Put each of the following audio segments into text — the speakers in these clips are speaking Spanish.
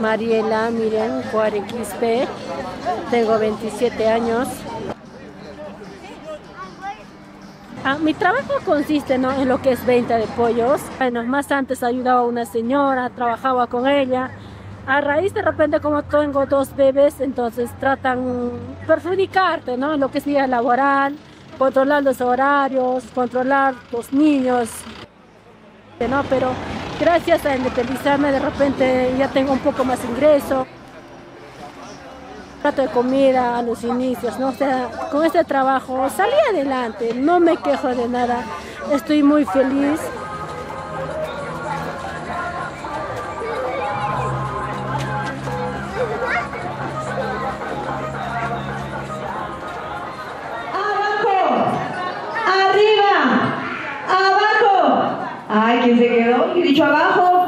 Mariela Miren Juárez Quispe, tengo 27 años. Ah, mi trabajo consiste ¿no? en lo que es venta de pollos. Bueno, más antes ayudaba a una señora, trabajaba con ella. A raíz de repente como tengo dos bebés, entonces tratan perjudicarte, ¿no? En lo que es vida laboral, controlar los horarios, controlar los niños, ¿no? Pero gracias a independizarme de repente ya tengo un poco más ingreso. Trato de comida a los inicios, ¿no? O sea, con este trabajo salí adelante, no me quejo de nada, estoy muy feliz. abajo,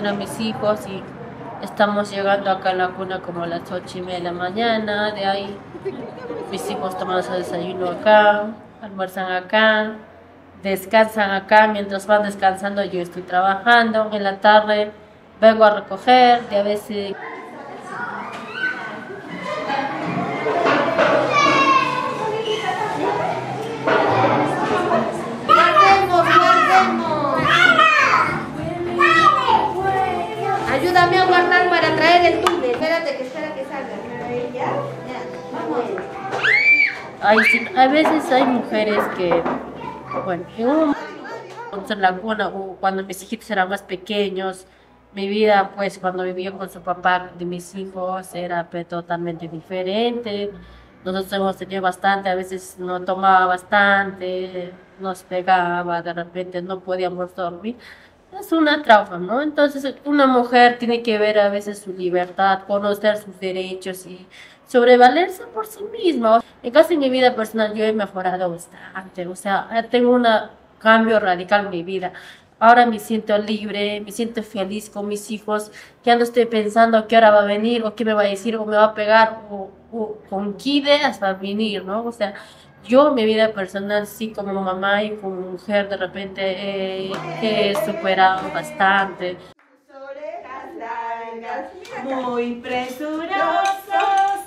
Pero mis hijos y estamos llegando acá a la cuna como a las ocho y media de la mañana, de ahí mis hijos toman su desayuno acá, almuerzan acá, descansan acá, mientras van descansando yo estoy trabajando, en la tarde vengo a recoger, de a veces traer el túnel. Espérate que espera que salga. ¿Ya? Ya. Vamos. Hay, sí, a veces hay mujeres que, bueno, en un en la cuna, o cuando mis hijitos eran más pequeños, mi vida, pues, cuando vivía con su papá de mis hijos, era totalmente diferente. Nosotros hemos tenido bastante, a veces no tomaba bastante, nos pegaba, de repente no podíamos dormir. Es una trauma, ¿no? Entonces, una mujer tiene que ver a veces su libertad, conocer sus derechos y sobrevalerse por sí misma. En caso de mi vida personal, yo he mejorado bastante, o sea, tengo un cambio radical en mi vida. Ahora me siento libre, me siento feliz con mis hijos, ya no estoy pensando qué hora va a venir, o qué me va a decir, o me va a pegar, o, con qué ideas va a venir, ¿no? O sea, yo mi vida personal, sí, como mamá y como mujer, de repente eh, he superado bastante. Muy presurosos,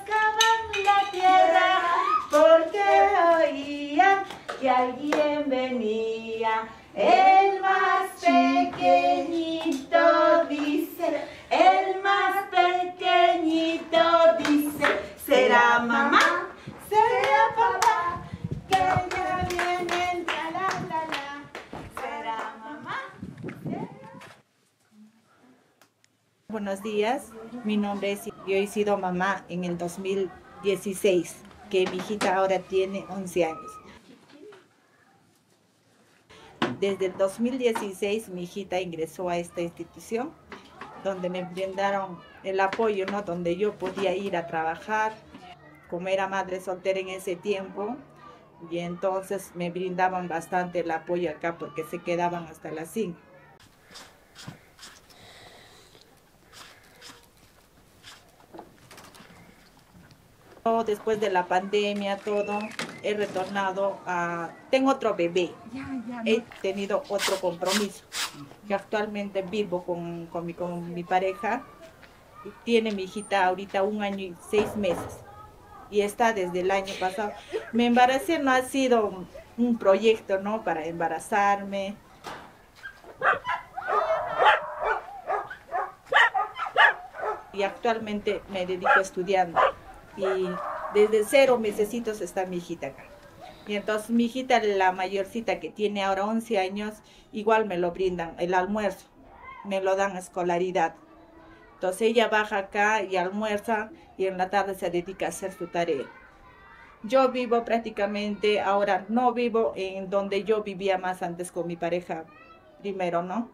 cavan la tierra, porque oían que alguien venía. Buenos días, mi nombre es, yo he sido mamá en el 2016, que mi hijita ahora tiene 11 años. Desde el 2016 mi hijita ingresó a esta institución, donde me brindaron el apoyo, ¿no? donde yo podía ir a trabajar, como era madre soltera en ese tiempo, y entonces me brindaban bastante el apoyo acá porque se quedaban hasta las 5. Después de la pandemia, todo, he retornado a... Tengo otro bebé. He tenido otro compromiso. Que actualmente vivo con, con, mi, con mi pareja. Tiene mi hijita ahorita un año y seis meses. Y está desde el año pasado. Me embaracé, no ha sido un proyecto, ¿no? Para embarazarme. actualmente me dedico estudiando. Y desde cero mesecitos está mi hijita acá. Y entonces mi hijita, la mayorcita que tiene ahora 11 años, igual me lo brindan, el almuerzo, me lo dan escolaridad. Entonces ella baja acá y almuerza y en la tarde se dedica a hacer su tarea. Yo vivo prácticamente, ahora no vivo en donde yo vivía más antes con mi pareja primero, ¿no?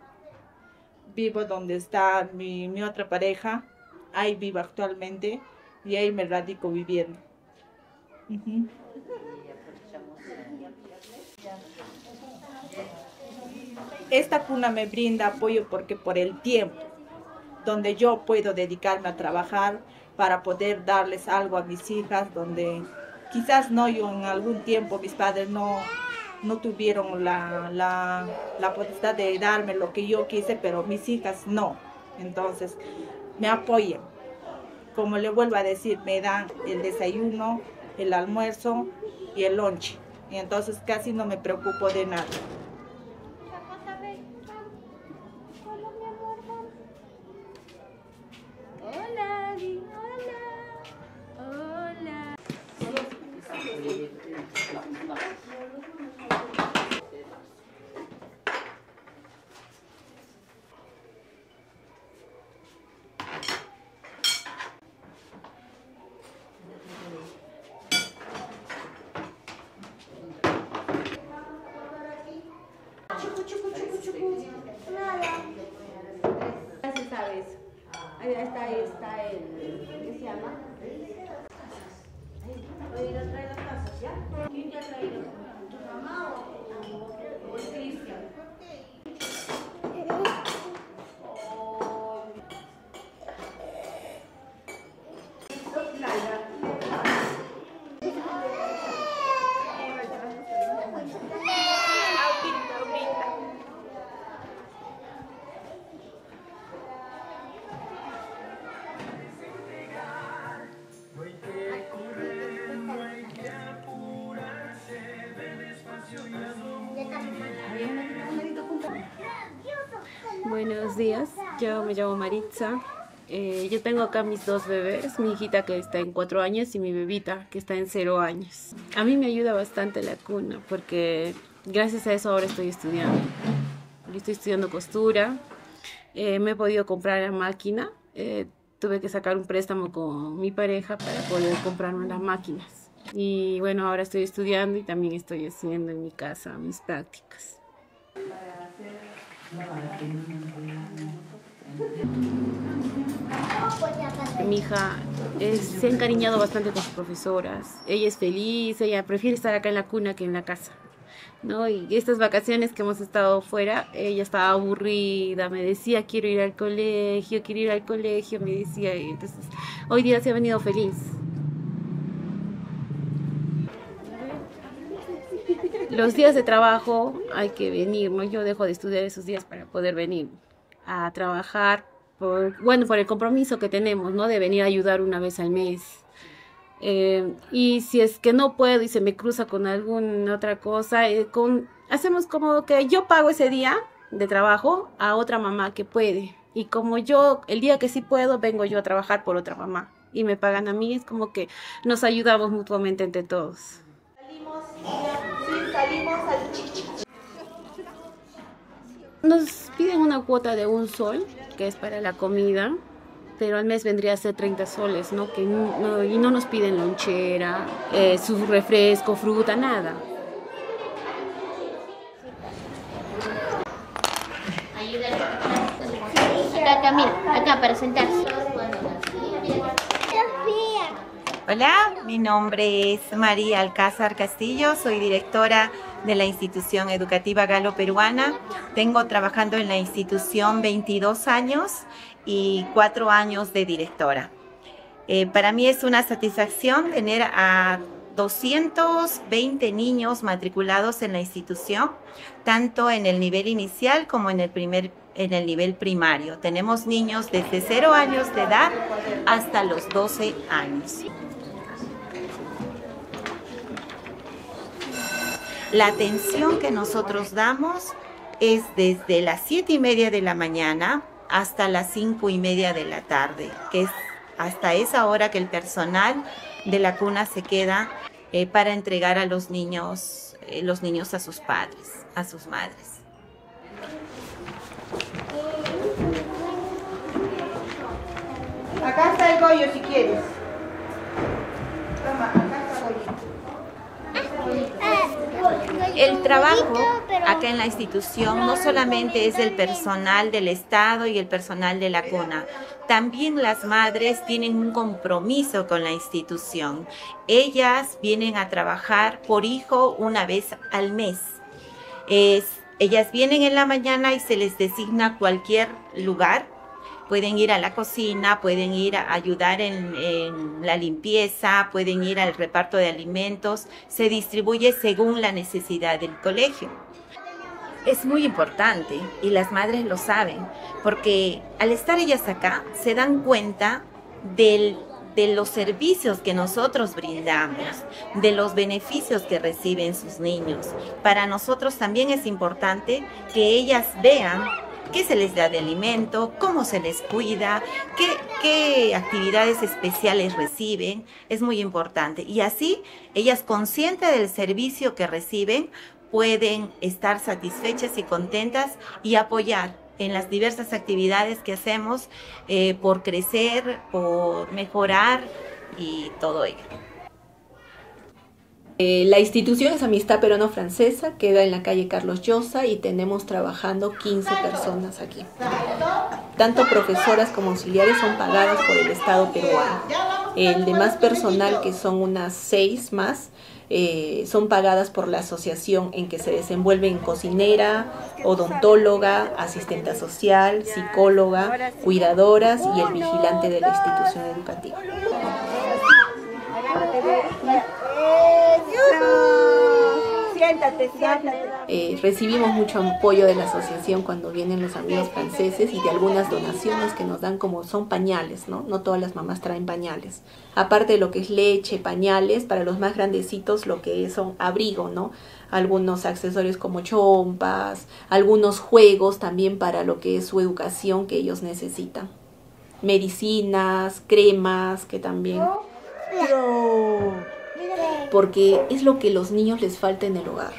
Vivo donde está mi, mi otra pareja, ahí vivo actualmente y ahí me radico viviendo. Esta cuna me brinda apoyo porque por el tiempo, donde yo puedo dedicarme a trabajar para poder darles algo a mis hijas, donde quizás no yo en algún tiempo mis padres no, no tuvieron la, la, la potestad de darme lo que yo quise, pero mis hijas no. Entonces me apoyan. Como le vuelvo a decir, me dan el desayuno, el almuerzo y el lonche. Y entonces casi no me preocupo de nada. Hola, hola. Hola. Eso. Ahí está, ahí está el. ¿Qué se llama? Oye, ¿no trae las tazas ya? ¿Quién ya ha traído? ¿Tu mamá o, yo me llamo Maritza. Eh, yo tengo acá mis dos bebés, mi hijita que está en cuatro años y mi bebita que está en cero años. A mí me ayuda bastante la cuna porque gracias a eso ahora estoy estudiando. Yo estoy estudiando costura, eh, me he podido comprar la máquina, eh, tuve que sacar un préstamo con mi pareja para poder comprarme las máquinas. Y bueno, ahora estoy estudiando y también estoy haciendo en mi casa mis prácticas. Mi hija es- se ha encariñado bastante con sus profesoras. Ella es feliz, ella prefiere estar acá en la cuna que en la casa. ¿no? Y estas vacaciones que hemos estado fuera, ella estaba aburrida, me decía quiero ir al colegio, quiero ir al colegio, me decía. Y entonces, hoy día se ha venido feliz. Los días de trabajo hay que venir, ¿no? Yo dejo de estudiar esos días para poder venir a trabajar, por, bueno, por el compromiso que tenemos, ¿no? De venir a ayudar una vez al mes. Eh, y si es que no puedo y se me cruza con alguna otra cosa, eh, con, hacemos como que yo pago ese día de trabajo a otra mamá que puede. Y como yo, el día que sí puedo, vengo yo a trabajar por otra mamá. Y me pagan a mí, es como que nos ayudamos mutuamente entre todos. Salimos, sí, salimos al chichi. Nos piden una cuota de un sol, que es para la comida, pero al mes vendría a ser 30 soles, ¿no? Que no- y no nos piden lonchera, eh, su refresco, fruta, nada. Acá, mira, acá para sentarse. Hola, mi nombre es María Alcázar Castillo, soy directora de la institución educativa galo peruana. Tengo trabajando en la institución 22 años y 4 años de directora. Eh, para mí es una satisfacción tener a 220 niños matriculados en la institución, tanto en el nivel inicial como en el primer en el nivel primario. Tenemos niños desde 0 años de edad hasta los 12 años. La atención que nosotros damos es desde las siete y media de la mañana hasta las cinco y media de la tarde, que es hasta esa hora que el personal de la cuna se queda eh, para entregar a los niños, eh, los niños a sus padres, a sus madres. Acá está el Goyo si quieres. El trabajo acá en la institución no solamente es del personal del Estado y el personal de la CUNA, también las madres tienen un compromiso con la institución. Ellas vienen a trabajar por hijo una vez al mes. Es, ellas vienen en la mañana y se les designa cualquier lugar pueden ir a la cocina, pueden ir a ayudar en, la limpieza, pueden ir al reparto de alimentos, se distribuye según la necesidad del colegio. Es muy importante y las madres lo saben, porque al estar ellas acá se dan cuenta de los servicios que nosotros brindamos, de los beneficios que reciben sus niños. Para nosotros también es importante que ellas vean qué se les da de alimento, cómo se les cuida, qué, qué, actividades especiales reciben, es muy importante. Y así, ellas conscientes del servicio que reciben, pueden estar satisfechas y contentas y apoyar en las diversas actividades que hacemos eh, por crecer, por mejorar y todo ello. Eh, la institución es Amistad Peruano-Francesa, queda en la calle Carlos Llosa y tenemos trabajando 15 personas aquí. Tanto profesoras como auxiliares son pagadas por el Estado peruano. El demás personal, que son unas 6 más, eh, son pagadas por la asociación en que se desenvuelven cocinera, odontóloga, asistenta social, psicóloga, cuidadoras y el vigilante de la institución educativa. Eh, recibimos mucho apoyo de la asociación cuando vienen los amigos franceses y de algunas donaciones que nos dan como son pañales, ¿no? No todas las mamás traen pañales. Aparte de lo que es leche, pañales, para los más grandecitos lo que son abrigo, ¿no? Algunos accesorios como chompas, algunos juegos también para lo que es su educación que ellos necesitan. Medicinas, cremas que también porque es lo que los niños les falta en el hogar.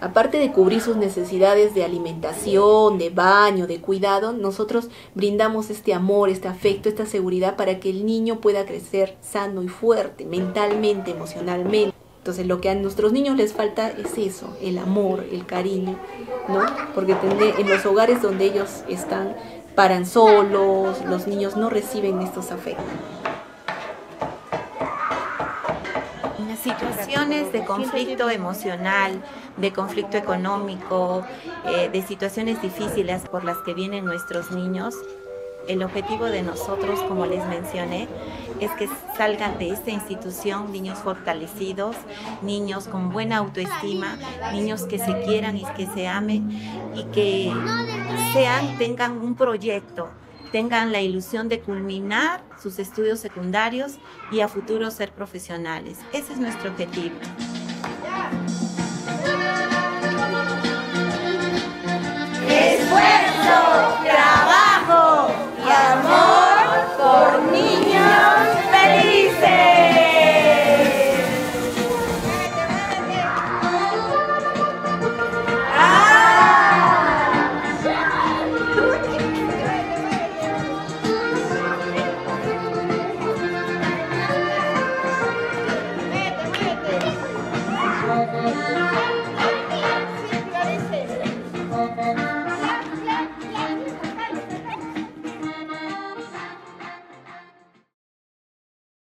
Aparte de cubrir sus necesidades de alimentación, de baño, de cuidado, nosotros brindamos este amor, este afecto, esta seguridad para que el niño pueda crecer sano y fuerte, mentalmente, emocionalmente. Entonces lo que a nuestros niños les falta es eso, el amor, el cariño, ¿no? Porque en los hogares donde ellos están paran solos, los niños no reciben estos afectos. Situaciones de conflicto emocional, de conflicto económico, eh, de situaciones difíciles por las que vienen nuestros niños, el objetivo de nosotros, como les mencioné, es que salgan de esta institución niños fortalecidos, niños con buena autoestima, niños que se quieran y que se amen y que sean, tengan un proyecto, tengan la ilusión de culminar sus estudios secundarios y a futuro ser profesionales. Ese es nuestro objetivo.